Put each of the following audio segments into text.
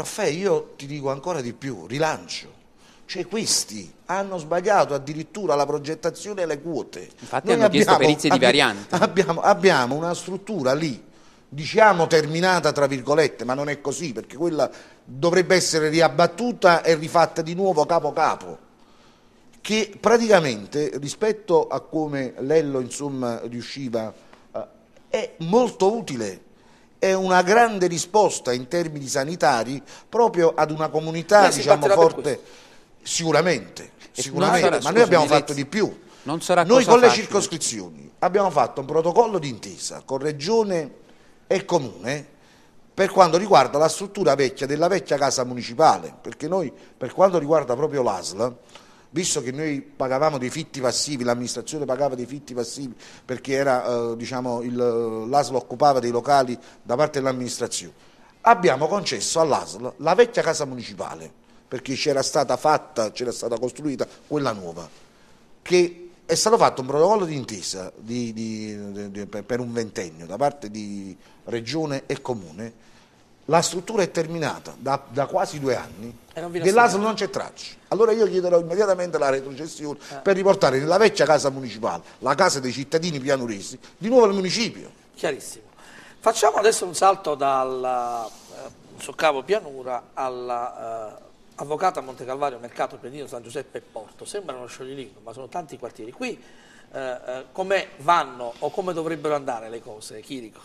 Raffaele, io ti dico ancora di più, rilancio. Cioè questi hanno sbagliato addirittura la progettazione e le quote. Infatti Noi hanno abbiamo, chiesto perizie di varianti. Abbiamo, abbiamo una struttura lì, diciamo terminata tra virgolette, ma non è così, perché quella dovrebbe essere riabbattuta e rifatta di nuovo capo capo che praticamente rispetto a come Lello insomma, riusciva eh, è molto utile è una grande risposta in termini sanitari proprio ad una comunità diciamo, forte sicuramente, sicuramente. Sarà, ma noi abbiamo fatto di più noi con le facile. circoscrizioni abbiamo fatto un protocollo d'intesa con regione e comune per quanto riguarda la struttura vecchia della vecchia casa municipale perché noi per quanto riguarda proprio l'ASL visto che noi pagavamo dei fitti passivi, l'amministrazione pagava dei fitti passivi perché eh, diciamo, l'ASL occupava dei locali da parte dell'amministrazione, abbiamo concesso all'ASL la vecchia casa municipale, perché c'era stata fatta, c'era stata costruita quella nuova, che è stato fatto un protocollo di intesa di, di, di, per un ventennio da parte di Regione e Comune la struttura è terminata da, da quasi due anni, dell'ASL non c'è traccia. Allora io chiederò immediatamente la retrocessione eh. per riportare nella vecchia casa municipale, la casa dei cittadini pianuresi, di nuovo al municipio. Chiarissimo. Facciamo adesso un salto dal eh, Soccavo Pianura all'avvocato eh, a Monte Calvario, Mercato Pedino, San Giuseppe e Porto. Sembrano scioglilino, ma sono tanti quartieri. Qui eh, eh, come vanno o come dovrebbero andare le cose, Chirico?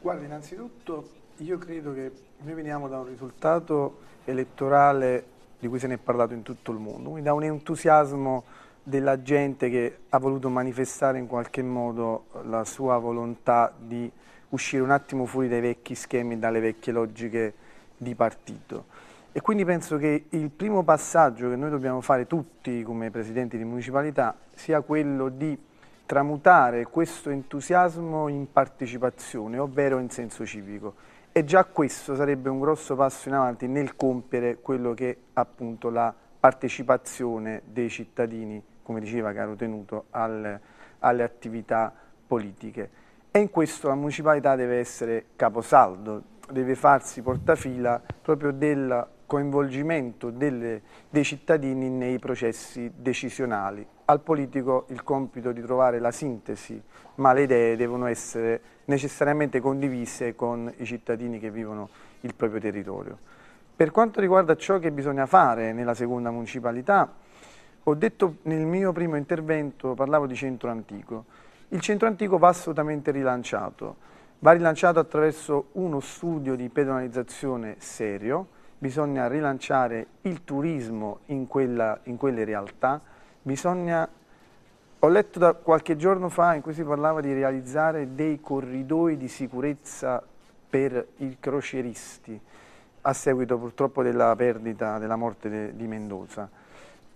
Guarda, innanzitutto io credo che noi veniamo da un risultato elettorale di cui se ne è parlato in tutto il mondo, quindi da un entusiasmo della gente che ha voluto manifestare in qualche modo la sua volontà di uscire un attimo fuori dai vecchi schemi, dalle vecchie logiche di partito. E quindi penso che il primo passaggio che noi dobbiamo fare tutti come presidenti di municipalità sia quello di tramutare questo entusiasmo in partecipazione, ovvero in senso civico. E già questo sarebbe un grosso passo in avanti nel compiere quello che è appunto la partecipazione dei cittadini, come diceva caro Tenuto, al, alle attività politiche. E in questo la municipalità deve essere caposaldo, deve farsi portafila proprio del coinvolgimento delle, dei cittadini nei processi decisionali. Al politico il compito di trovare la sintesi, ma le idee devono essere necessariamente condivise con i cittadini che vivono il proprio territorio. Per quanto riguarda ciò che bisogna fare nella seconda municipalità, ho detto nel mio primo intervento, parlavo di centro antico. Il centro antico va assolutamente rilanciato, va rilanciato attraverso uno studio di pedonalizzazione serio, bisogna rilanciare il turismo in, quella, in quelle realtà, bisogna ho letto da qualche giorno fa in cui si parlava di realizzare dei corridoi di sicurezza per i crocieristi a seguito purtroppo della perdita, della morte de, di Mendoza.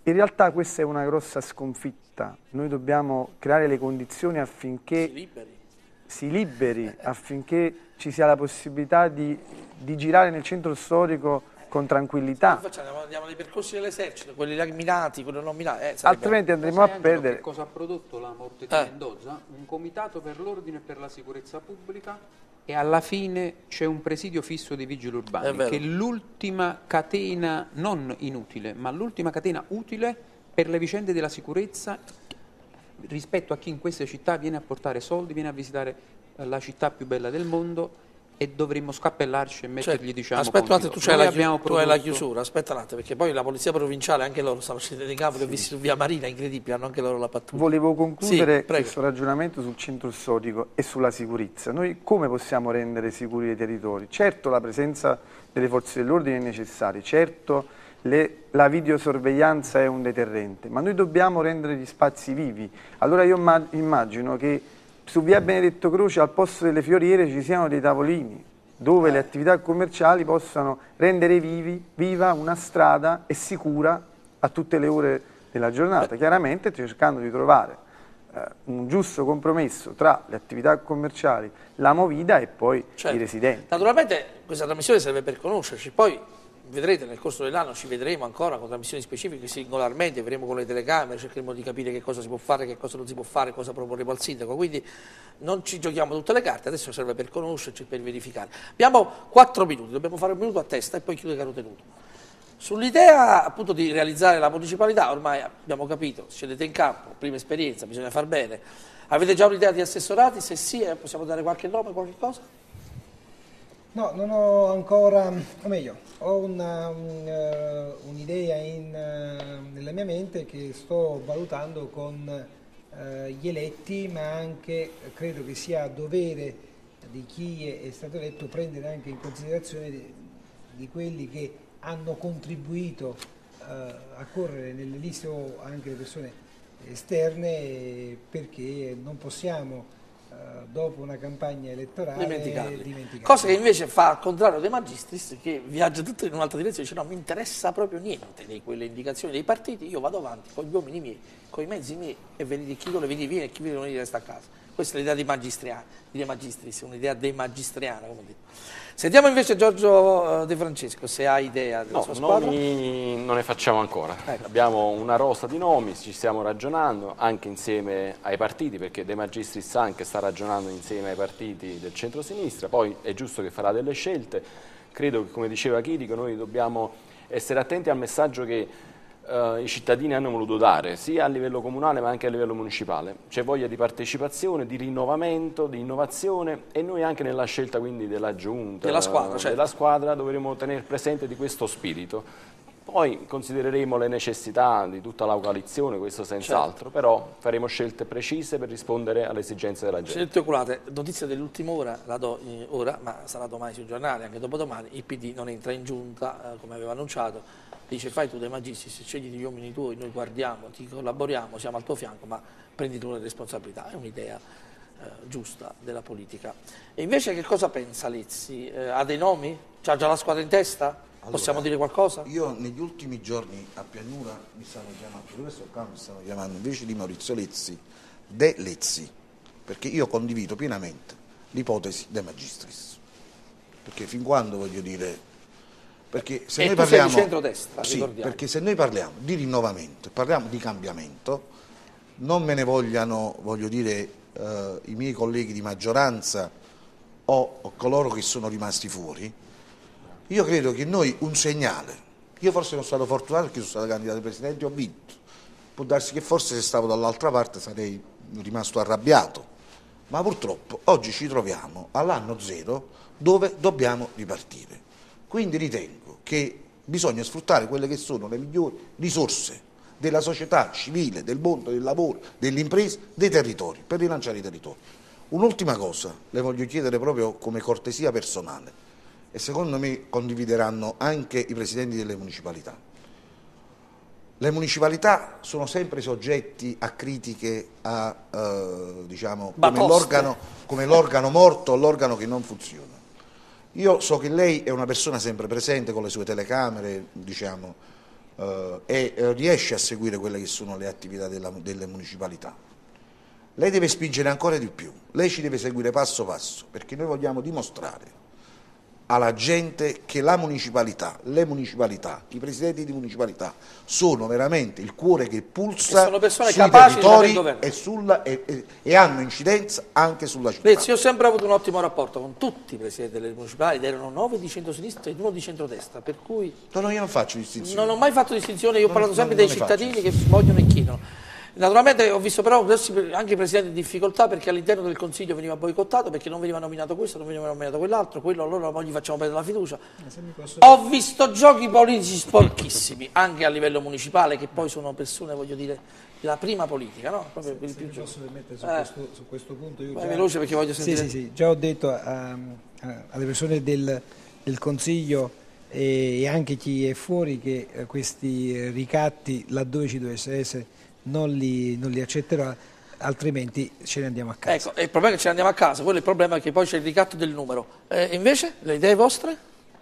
In realtà questa è una grossa sconfitta, noi dobbiamo creare le condizioni affinché si liberi, si liberi affinché ci sia la possibilità di, di girare nel centro storico con tranquillità. Facciamo, andiamo nei percorsi dell'esercito, quelli minati, quelli non minati. Eh, Altrimenti andremo a perdere. Che cosa ha prodotto la morte di eh. Mendoza? Un comitato per l'ordine e per la sicurezza pubblica e alla fine c'è un presidio fisso dei vigili urbani che è l'ultima catena non inutile, ma l'ultima catena utile per le vicende della sicurezza rispetto a chi in queste città viene a portare soldi, viene a visitare la città più bella del mondo e dovremmo scappellarci e mettergli cioè, diciamo aspetta un attimo tu, hai la, prodotto... tu hai la chiusura aspetta un attimo perché poi la polizia provinciale anche loro stanno scendendo in campo sì. che visti su via Marina incredibile hanno anche loro la pattuglia. Volevo concludere sì, questo ragionamento sul centro storico e sulla sicurezza. Noi come possiamo rendere sicuri i territori? Certo la presenza delle forze dell'ordine è necessaria certo le, la videosorveglianza è un deterrente ma noi dobbiamo rendere gli spazi vivi. Allora io immagino che su via Benedetto Croce al posto delle fioriere ci siano dei tavolini dove le attività commerciali possano rendere vivi, viva una strada e sicura a tutte le ore della giornata, chiaramente cercando di trovare eh, un giusto compromesso tra le attività commerciali, la movida e poi certo. i residenti. Naturalmente questa trasmissione serve per conoscerci, poi vedrete nel corso dell'anno ci vedremo ancora con trasmissioni specifiche singolarmente, vedremo con le telecamere, cercheremo di capire che cosa si può fare, che cosa non si può fare, cosa proporremo al sindaco, quindi non ci giochiamo tutte le carte, adesso serve per conoscerci, per verificare. Abbiamo quattro minuti, dobbiamo fare un minuto a testa e poi chiudere caro tenuto. Sull'idea appunto di realizzare la municipalità, ormai abbiamo capito, scendete in campo, prima esperienza, bisogna far bene. Avete già un'idea di assessorati? Se sì, eh, possiamo dare qualche nome, qualche cosa? No, non ho ancora, o meglio, ho un'idea un, uh, nella mia mente che sto valutando con uh, gli eletti, ma anche credo che sia dovere di chi è, è stato eletto prendere anche in considerazione di, di quelli che hanno contribuito uh, a correre nelle liste o anche le persone esterne perché non possiamo eh, dopo una campagna elettorale dimenticare. Cosa che invece fa al contrario dei magistris che viaggia tutto in un'altra direzione, dice no, mi interessa proprio niente di quelle indicazioni dei partiti, io vado avanti con gli uomini miei, con i mezzi miei e vedete chi vuole venire viene e chi vuole venire resta a casa. Questa è l'idea di magistriani, di magistris, un'idea dei magistriana, come detto. Sentiamo invece Giorgio eh, De Francesco, se ha idea della no, sua squadra. nomi non ne facciamo ancora. Ecco. Abbiamo una rosa di nomi, ci stiamo ragionando anche insieme ai partiti, perché De Magistris anche sta ragionando insieme ai partiti del centro-sinistra, poi è giusto che farà delle scelte. Credo che, come diceva Chirico, noi dobbiamo essere attenti al messaggio che Uh, i cittadini hanno voluto dare, sia a livello comunale ma anche a livello municipale. C'è voglia di partecipazione, di rinnovamento, di innovazione e noi anche nella scelta quindi della giunta, della squadra, certo. della squadra dovremo tenere presente di questo spirito. Poi considereremo le necessità di tutta la coalizione, questo senz'altro, certo. però faremo scelte precise per rispondere alle esigenze della gente. Scelte oculate, notizia dell'ultima ora, la do eh, ora, ma sarà domani sui giornali, anche dopodomani, il PD non entra in giunta, eh, come aveva annunciato, dice fai tu dei magisti, scegli gli uomini tuoi, noi guardiamo, ti collaboriamo, siamo al tuo fianco, ma prendi tu le responsabilità, è un'idea eh, giusta della politica. E invece che cosa pensa Lezzi? Eh, ha dei nomi? Ha già la squadra in testa? Allora, Possiamo dire qualcosa? Io negli ultimi giorni a Pianura mi stanno chiamando, dove sto qua mi stanno chiamando invece di Maurizio Lezzi, De Lezzi, perché io condivido pienamente l'ipotesi De Magistris. Perché fin quando voglio dire perché se, noi parliamo, sì, perché se noi parliamo di rinnovamento, parliamo di cambiamento, non me ne vogliano, voglio dire, eh, i miei colleghi di maggioranza o, o coloro che sono rimasti fuori, io credo che noi un segnale, io forse sono stato fortunato perché sono stato candidato presidente e ho vinto, può darsi che forse se stavo dall'altra parte sarei rimasto arrabbiato, ma purtroppo oggi ci troviamo all'anno zero dove dobbiamo ripartire. Quindi ritengo che bisogna sfruttare quelle che sono le migliori risorse della società civile, del mondo del lavoro, delle imprese, dei territori, per rilanciare i territori. Un'ultima cosa le voglio chiedere proprio come cortesia personale e secondo me condivideranno anche i presidenti delle municipalità. Le municipalità sono sempre soggetti a critiche a, eh, diciamo, come l'organo morto, l'organo che non funziona. Io so che lei è una persona sempre presente con le sue telecamere, diciamo, eh, e eh, riesce a seguire quelle che sono le attività della, delle municipalità. Lei deve spingere ancora di più, lei ci deve seguire passo passo, perché noi vogliamo dimostrare alla gente che la municipalità, le municipalità, i presidenti di municipalità sono veramente il cuore che pulsa sui territori e, sulla, e, e, e, hanno incidenza anche sulla città. Lezzi, io ho sempre avuto un ottimo rapporto con tutti i presidenti delle municipali erano nove di centro-sinistra e uno di centrodestra, per cui... No, no, io non faccio distinzione. Non ho mai fatto distinzione, io ho parlato sempre dei cittadini che vogliono e chiedono. Naturalmente ho visto però anche i presidenti in difficoltà perché all'interno del Consiglio veniva boicottato perché non veniva nominato questo, non veniva nominato quell'altro, quello allora poi gli facciamo perdere la fiducia. Eh, ho visto giochi politici sporchissimi anche a livello municipale che poi sono persone, voglio dire, la prima politica, no? Proprio se, se posso permettere su, eh. questo, su, questo, punto io Vai già, veloce perché voglio sentire. Sì, sì, sì. già ho detto a, a, alle persone del, del Consiglio e anche chi è fuori che eh, questi ricatti laddove ci dovesse essere non li, non li accetterà altrimenti ce ne andiamo a casa. Ecco, il problema è che ce ne andiamo a casa, quello è il problema è che poi c'è il ricatto del numero. Eh, invece, le idee vostre?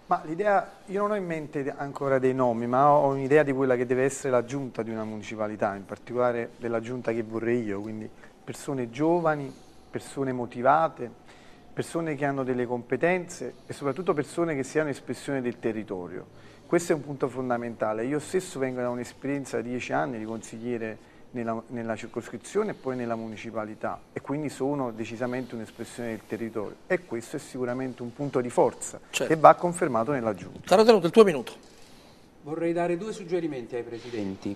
Ma l'idea, io non ho in mente ancora dei nomi, ma ho un'idea di quella che deve essere la giunta di una municipalità, in particolare della giunta che vorrei io, quindi persone giovani, persone motivate, persone che hanno delle competenze e soprattutto persone che siano espressione del territorio. Questo è un punto fondamentale. Io stesso vengo da un'esperienza di dieci anni di consigliere nella, nella, circoscrizione e poi nella municipalità e quindi sono decisamente un'espressione del territorio e questo è sicuramente un punto di forza certo. che va confermato nella Giunta. Sarà tenuto il tuo minuto. Vorrei dare due suggerimenti ai Presidenti.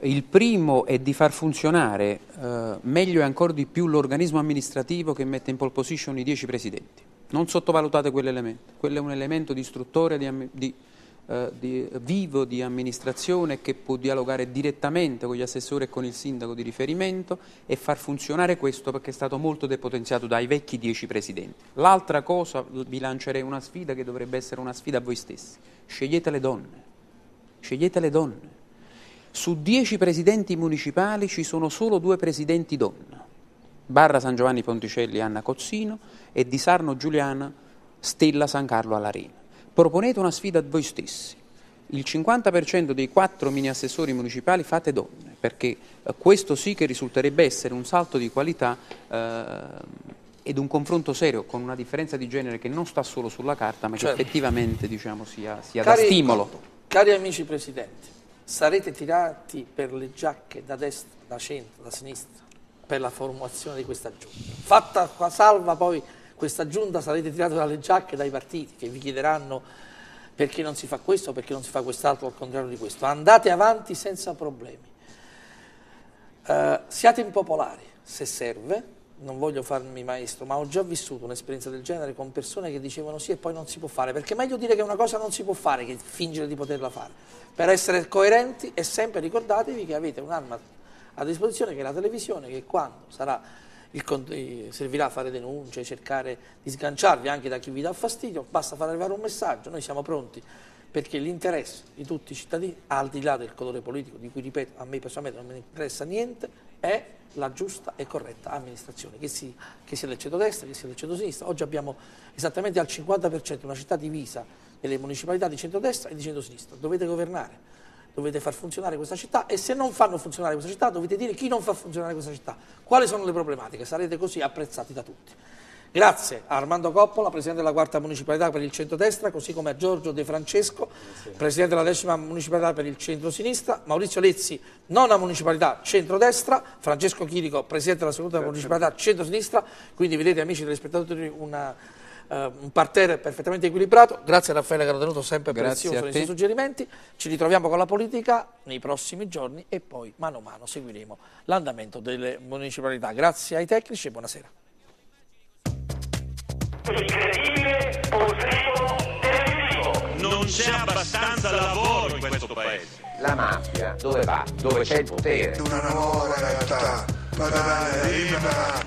Il primo è di far funzionare eh, meglio e ancora di più l'organismo amministrativo che mette in pole position i dieci presidenti. Non sottovalutate quell'elemento, quello è un elemento di istruttore di, di, eh, di, vivo di amministrazione che può dialogare direttamente con gli assessori e con il sindaco di riferimento e far funzionare questo perché è stato molto depotenziato dai vecchi dieci presidenti. L'altra cosa, vi lancerei una sfida che dovrebbe essere una sfida a voi stessi. Scegliete le donne, scegliete le donne su dieci presidenti municipali ci sono solo due presidenti donna, Barra San Giovanni Ponticelli Anna Cozzino e di Sarno Giuliana Stella San Carlo Alarina. Proponete una sfida a voi stessi. Il 50% dei quattro mini assessori municipali fate donne, perché eh, questo sì che risulterebbe essere un salto di qualità eh, ed un confronto serio con una differenza di genere che non sta solo sulla carta, ma certo. che effettivamente diciamo, sia, sia cari, da stimolo. Cari amici presidenti, sarete tirati per le giacche da destra, da centro, da sinistra per la formazione di questa giunta. Fatta salva poi questa giunta sarete tirati dalle giacche dai partiti che vi chiederanno perché non si fa questo, perché non si fa quest'altro, al contrario di questo. Andate avanti senza problemi. Uh, siate impopolari se serve, non voglio farmi maestro, ma ho già vissuto un'esperienza del genere con persone che dicevano sì e poi non si può fare, perché è meglio dire che una cosa non si può fare che fingere di poterla fare. Per essere coerenti e sempre ricordatevi che avete un'arma a disposizione che è la televisione, che quando sarà il, servirà a fare denunce, cercare di sganciarvi anche da chi vi dà fastidio, basta far arrivare un messaggio, noi siamo pronti perché l'interesse di tutti i cittadini, al di là del colore politico, di cui ripeto a me personalmente non mi interessa niente, è la giusta e corretta amministrazione, che, si, che sia del centro-destra, che sia del centro-sinistra. Oggi abbiamo esattamente al 50% una città divisa nelle municipalità di centro-destra e di centro-sinistra. Dovete governare, dovete far funzionare questa città e se non fanno funzionare questa città dovete dire chi non fa funzionare questa città, quali sono le problematiche, sarete così apprezzati da tutti. Grazie a Armando Coppola, Presidente della Quarta Municipalità per il centro-destra, così come a Giorgio De Francesco, Presidente della Decima Municipalità per il centro-sinistra, Maurizio Lezzi, nona Municipalità centro-destra, Francesco Chirico, Presidente della Seconda Municipalità centro-sinistra, quindi vedete amici telespettatori una, uh, un parterre perfettamente equilibrato, grazie a Raffaele che hanno tenuto sempre per il suo suoi suggerimenti, ci ritroviamo con la politica nei prossimi giorni e poi mano a mano seguiremo l'andamento delle municipalità. Grazie ai tecnici e buonasera incredibile potremo. Non c'è abbastanza lavoro in questo paese. La mafia dove va? Dove c'è il potere. Una nuova realtà. Banale, libera.